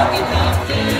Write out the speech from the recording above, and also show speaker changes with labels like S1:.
S1: Fucking love it